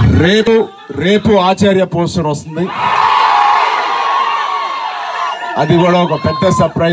రేపు రేపు ఆచార్య పోస్టర్ వస్తుంది. అది కూడా ఒక పెద్ద సర్ప్రైజ్.